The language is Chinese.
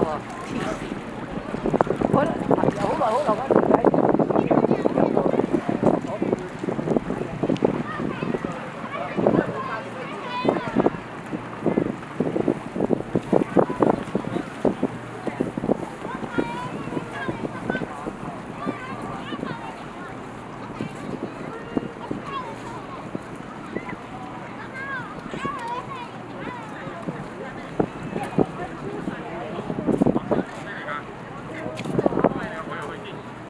我，天！好耐好耐。